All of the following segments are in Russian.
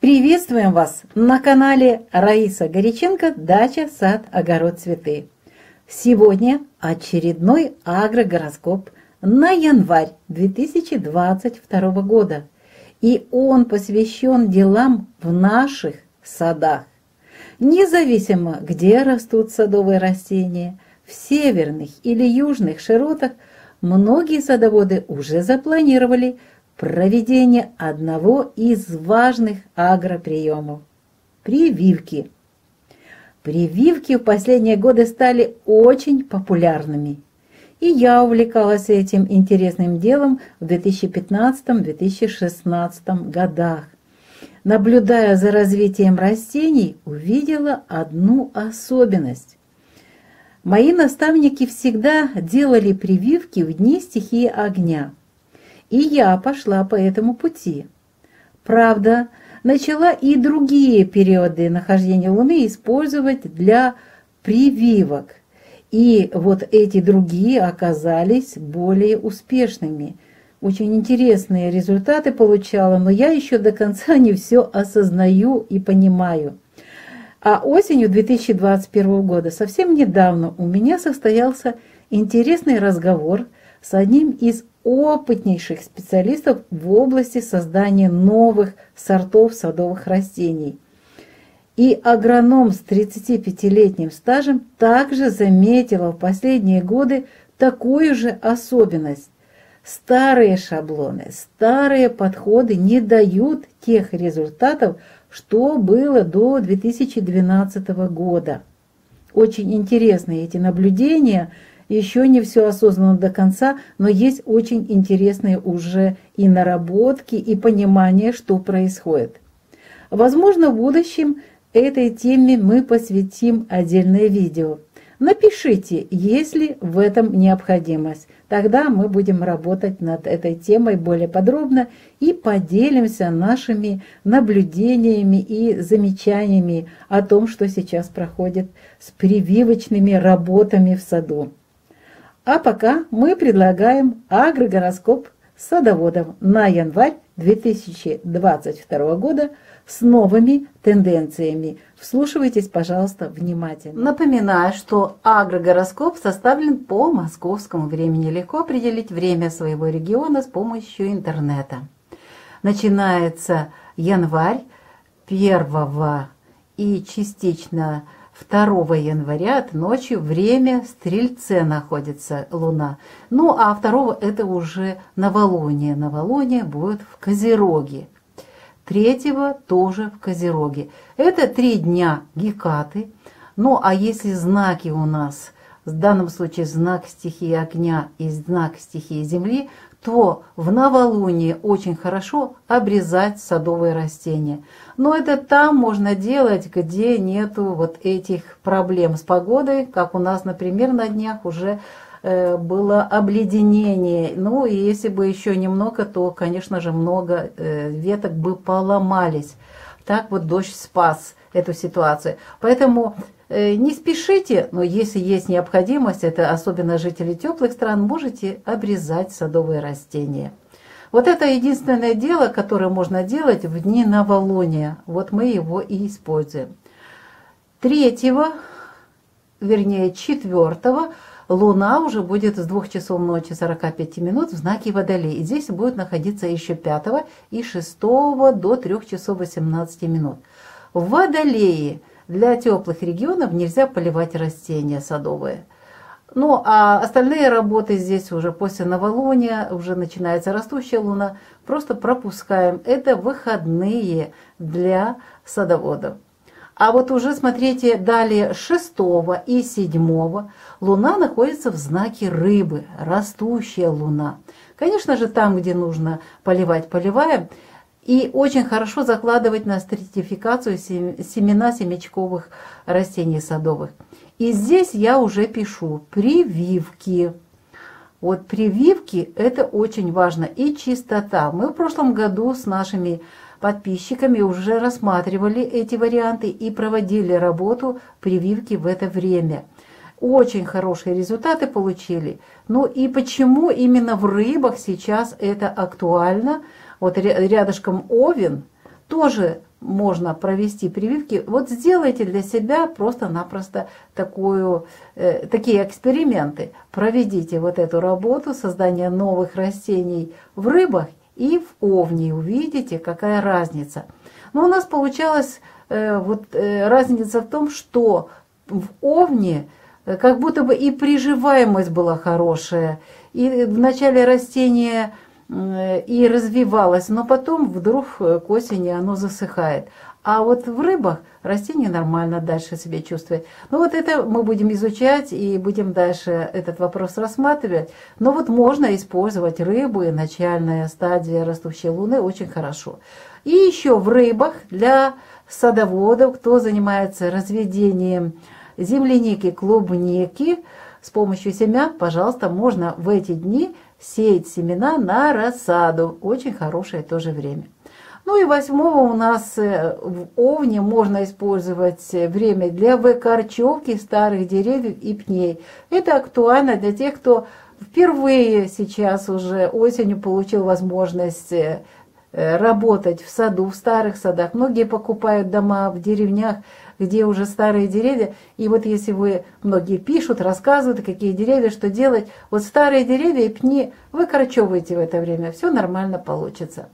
Приветствуем вас на канале Раиса Горяченко «Дача, сад, огород, цветы». Сегодня очередной агрогороскоп на январь 2022 года. И он посвящен делам в наших садах. Независимо, где растут садовые растения, в северных или южных широтах, многие садоводы уже запланировали проведение одного из важных агроприемов – прививки. Прививки в последние годы стали очень популярными. И я увлекалась этим интересным делом в 2015-2016 годах. Наблюдая за развитием растений, увидела одну особенность. Мои наставники всегда делали прививки в дни стихии огня – и я пошла по этому пути. Правда, начала и другие периоды нахождения Луны использовать для прививок. И вот эти другие оказались более успешными. Очень интересные результаты получала, но я еще до конца не все осознаю и понимаю. А осенью 2021 года, совсем недавно, у меня состоялся интересный разговор с одним из опытнейших специалистов в области создания новых сортов садовых растений. И агроном с 35-летним стажем также заметила в последние годы такую же особенность. Старые шаблоны, старые подходы не дают тех результатов, что было до 2012 года. Очень интересные эти наблюдения – еще не все осознано до конца, но есть очень интересные уже и наработки, и понимание, что происходит. Возможно, в будущем этой теме мы посвятим отдельное видео. Напишите, если в этом необходимость. Тогда мы будем работать над этой темой более подробно и поделимся нашими наблюдениями и замечаниями о том, что сейчас проходит с прививочными работами в саду. А пока мы предлагаем агрогороскоп садоводов на январь 2022 года с новыми тенденциями. Вслушивайтесь, пожалуйста, внимательно. Напоминаю, что агрогороскоп составлен по московскому времени. Легко определить время своего региона с помощью интернета. Начинается январь 1 и частично 2 января от ночи время Стрельце находится Луна. Ну, а 2 это уже новолуние. Новолуние будет в Козероге. 3 тоже в Козероге. Это три дня Гекаты. Ну, а если знаки у нас, в данном случае знак стихии огня и знак стихии земли, то в новолуние очень хорошо обрезать садовые растения. Но это там можно делать, где нету вот этих проблем с погодой, как у нас, например, на днях уже э, было обледенение. Ну и если бы еще немного, то, конечно же, много э, веток бы поломались. Так вот дождь спас эту ситуацию. Поэтому не спешите, но если есть необходимость, это особенно жители теплых стран, можете обрезать садовые растения. Вот это единственное дело, которое можно делать в дни новолуния. Вот мы его и используем. Третьего, вернее четвертого, Луна уже будет с 2 часов ночи 45 минут в знаке Водолей. И здесь будет находиться еще 5 и 6 до 3 часов 18 минут. В Водолее – для теплых регионов нельзя поливать растения садовые. Ну, а остальные работы здесь уже после новолуния, уже начинается растущая луна, просто пропускаем. Это выходные для садоводов. А вот уже, смотрите, далее 6 и 7 луна находится в знаке рыбы, растущая луна. Конечно же, там, где нужно поливать, поливаем. И очень хорошо закладывать на стратификацию семена семечковых растений садовых. И здесь я уже пишу прививки. Вот прививки – это очень важно. И чистота. Мы в прошлом году с нашими подписчиками уже рассматривали эти варианты и проводили работу прививки в это время. Очень хорошие результаты получили. Ну и почему именно в рыбах сейчас это актуально – вот рядышком Овен, тоже можно провести прививки. Вот сделайте для себя просто-напросто э, такие эксперименты. Проведите вот эту работу создания новых растений в рыбах и в овне. Увидите, какая разница. Но у нас получалась э, вот, э, разница в том, что в овне э, как будто бы и приживаемость была хорошая, и в начале растения и развивалось, но потом вдруг к осени оно засыхает. А вот в рыбах растение нормально дальше себя чувствует. Ну вот это мы будем изучать и будем дальше этот вопрос рассматривать. Но вот можно использовать рыбу и начальная стадия растущей луны очень хорошо. И еще в рыбах для садоводов, кто занимается разведением земляники, клубники, с помощью семян, пожалуйста, можно в эти дни сеять семена на рассаду. Очень хорошее тоже время. Ну и восьмого у нас э, в Овне можно использовать время для выкорчевки старых деревьев и пней. Это актуально для тех, кто впервые сейчас уже осенью получил возможность э, работать в саду, в старых садах. Многие покупают дома в деревнях, где уже старые деревья. И вот если вы, многие пишут, рассказывают, какие деревья, что делать, вот старые деревья и пни выкорчевывайте в это время, все нормально получится.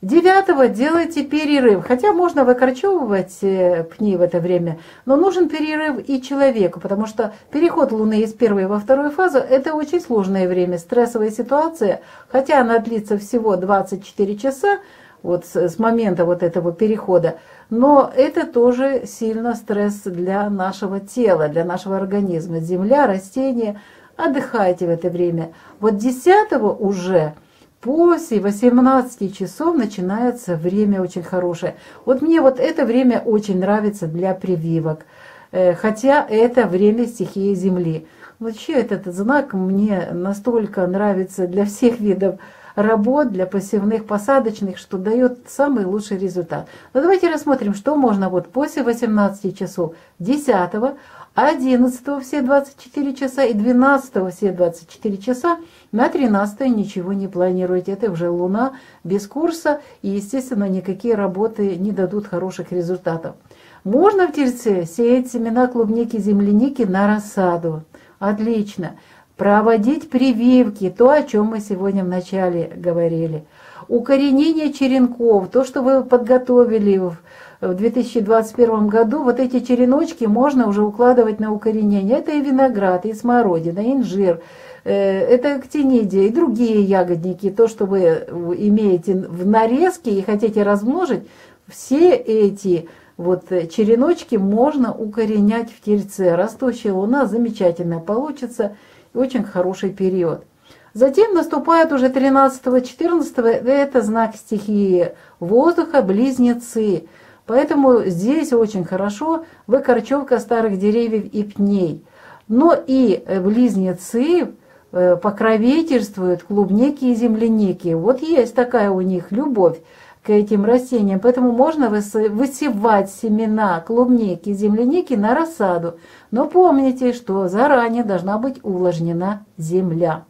Девятого делайте перерыв. Хотя можно выкорчевывать э, пни в это время, но нужен перерыв и человеку, потому что переход Луны из первой во вторую фазу – это очень сложное время, стрессовая ситуация. Хотя она длится всего 24 часа, вот с, с момента вот этого перехода, но это тоже сильно стресс для нашего тела, для нашего организма. Земля, растения, отдыхайте в это время. Вот десятого уже – После 18 часов начинается время очень хорошее. Вот мне вот это время очень нравится для прививок, э, хотя это время стихии Земли. Вообще этот знак мне настолько нравится для всех видов работ, для посевных, посадочных, что дает самый лучший результат. Но давайте рассмотрим, что можно вот после 18 часов 10 11 все 24 часа и 12 все 24 часа, на 13 ничего не планируете. Это уже луна без курса, и, естественно, никакие работы не дадут хороших результатов. Можно в тельце сеять семена клубники, земляники на рассаду. Отлично. Проводить прививки, то, о чем мы сегодня вначале говорили. Укоренение черенков, то, что вы подготовили в в 2021 году вот эти череночки можно уже укладывать на укоренение. Это и виноград, и смородина, и инжир, э, это актинидия и другие ягодники. То, что вы имеете в нарезке и хотите размножить, все эти вот череночки можно укоренять в тельце. Растущая луна замечательно получится, очень хороший период. Затем наступает уже 13-14, это знак стихии воздуха, близнецы. Поэтому здесь очень хорошо выкорчевка старых деревьев и пней. Но и э, близнецы э, покровительствуют клубники и земляники. Вот есть такая у них любовь к этим растениям. Поэтому можно высевать семена клубники земляники на рассаду. Но помните, что заранее должна быть увлажнена земля.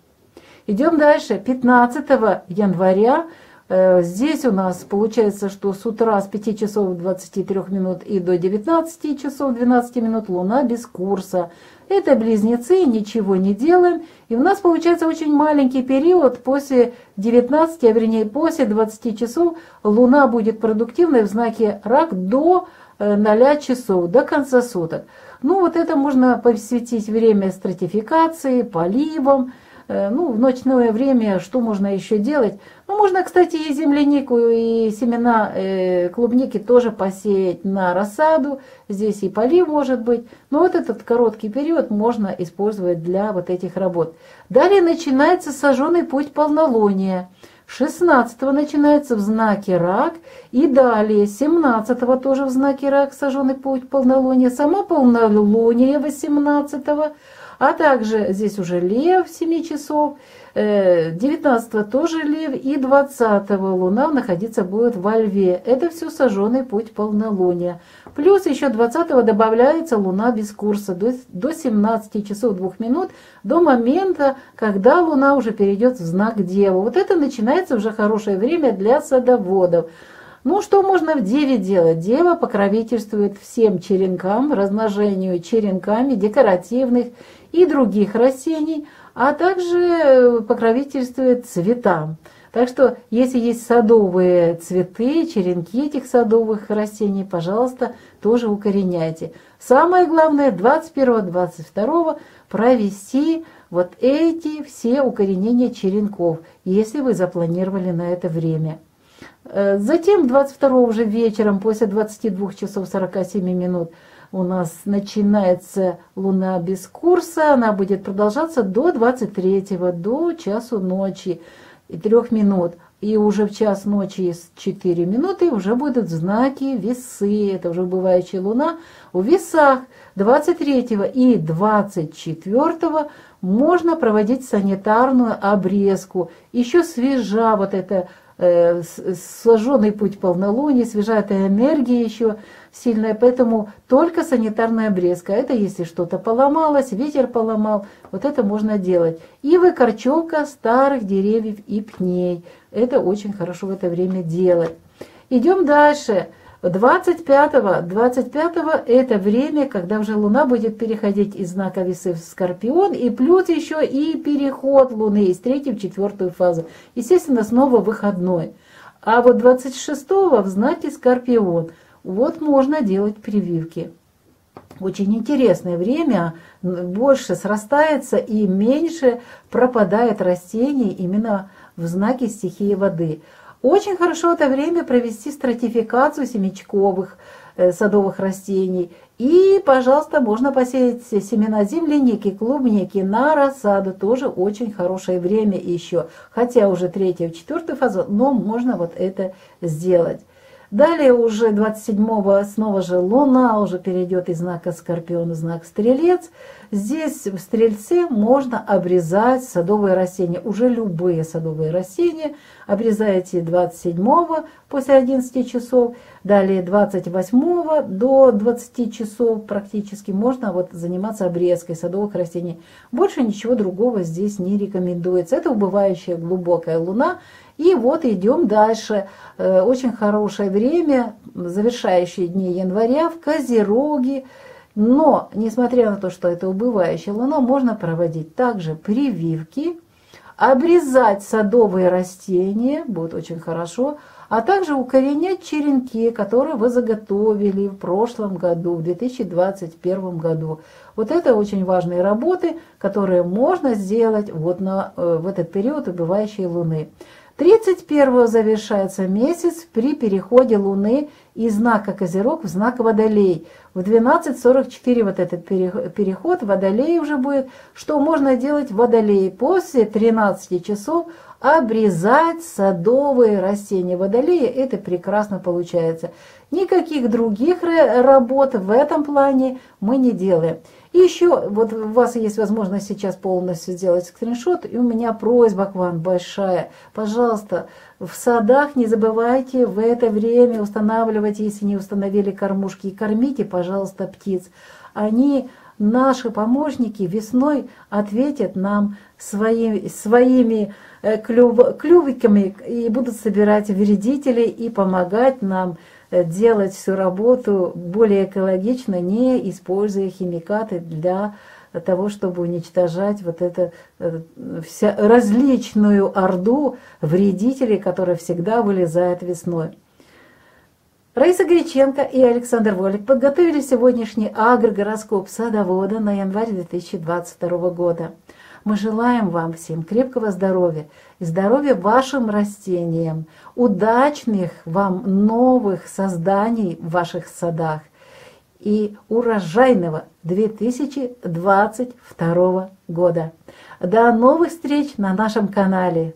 Идем дальше. 15 января здесь у нас получается, что с утра с 5 часов 23 минут и до 19 часов 12 минут Луна без курса. Это близнецы, ничего не делаем. И у нас получается очень маленький период после 19, а вернее после 20 часов Луна будет продуктивной в знаке Рак до 0 э, часов, до конца суток. Ну вот это можно посвятить время стратификации, поливам, Э, ну, в ночное время что можно еще делать? Ну, можно, кстати, и землянику, и семена э, клубники тоже посеять на рассаду. Здесь и полив может быть. Но вот этот короткий период можно использовать для вот этих работ. Далее начинается сожженный путь полнолуния. 16 начинается в знаке рак, и далее 17 тоже в знаке рак сожженный путь полнолуния, сама полнолуние 18 а также здесь уже лев 7 часов, 19 э, тоже лев и 20 луна находиться будет во льве. Это все сожженный путь полнолуния. Плюс еще 20 добавляется луна без курса до, до 17 часов 2 минут, до момента, когда луна уже перейдет в знак Девы. Вот это начинается уже хорошее время для садоводов. Ну, что можно в деве делать? Дева покровительствует всем черенкам, размножению черенками декоративных и других растений, а также покровительствует цветам. Так что, если есть садовые цветы, черенки этих садовых растений, пожалуйста, тоже укореняйте. Самое главное, 21-22 провести вот эти все укоренения черенков, если вы запланировали на это время. Э, затем 22 уже вечером, после 22 часов 47 минут, у нас начинается луна без курса, она будет продолжаться до 23, до часу ночи и 3 минут. И уже в час ночи и 4 минуты уже будут знаки весы, это уже бывающая луна. У весах 23 и 24 можно проводить санитарную обрезку. Еще свежа вот эта э, сожженный путь полнолуния, свежа эта энергия еще сильная, поэтому только санитарная обрезка. Это если что-то поломалось, ветер поломал, вот это можно делать. И выкорчевка старых деревьев и пней. Это очень хорошо в это время делать. Идем дальше. 25-го 25 это время, когда уже Луна будет переходить из знака весы в Скорпион, и плюс еще и переход Луны из третьей в четвертую фазу. Естественно, снова выходной. А вот 26-го в знаке Скорпион. Вот можно делать прививки. Очень интересное время, больше срастается и меньше пропадает растений именно в знаке стихии воды. Очень хорошо это время провести стратификацию семечковых э, садовых растений. И, пожалуйста, можно посеять семена земляники, клубники на рассаду. Тоже очень хорошее время еще. Хотя уже третья, четвертая фаза, но можно вот это сделать. Далее уже 27-го снова же Луна уже перейдет из знака Скорпион в знак Стрелец. Здесь в Стрельце можно обрезать садовые растения, уже любые садовые растения. Обрезаете 27-го после 11 часов, далее 28-го до 20 часов практически можно вот заниматься обрезкой садовых растений. Больше ничего другого здесь не рекомендуется. Это убывающая глубокая луна. И вот идем дальше. Э, очень хорошее время, завершающие дни января в Козероге. Но, несмотря на то, что это убывающая луна, можно проводить также прививки, обрезать садовые растения, будет очень хорошо, а также укоренять черенки, которые вы заготовили в прошлом году, в 2021 году. Вот это очень важные работы, которые можно сделать вот на, э, в этот период убывающей луны. 31 завершается месяц при переходе Луны из знака Козерог в знак Водолей. В 12.44 вот этот переход Водолей уже будет. Что можно делать в Водолее? После 13 часов обрезать садовые растения. Водолея это прекрасно получается. Никаких других работ в этом плане мы не делаем. И еще, вот у вас есть возможность сейчас полностью сделать скриншот, и у меня просьба к вам большая. Пожалуйста, в садах не забывайте в это время устанавливать, если не установили кормушки, и кормите, пожалуйста, птиц. Они, наши помощники, весной ответят нам своими, своими э, клюв, клювиками и будут собирать вредителей и помогать нам делать всю работу более экологично, не используя химикаты для того, чтобы уничтожать вот эту э, вся, различную орду вредителей, которая всегда вылезает весной. Раиса Греченко и Александр Волик подготовили сегодняшний агрогороскоп садовода на январь 2022 года. Мы желаем вам всем крепкого здоровья и здоровья вашим растениям, удачных вам новых созданий в ваших садах и урожайного 2022 года. До новых встреч на нашем канале.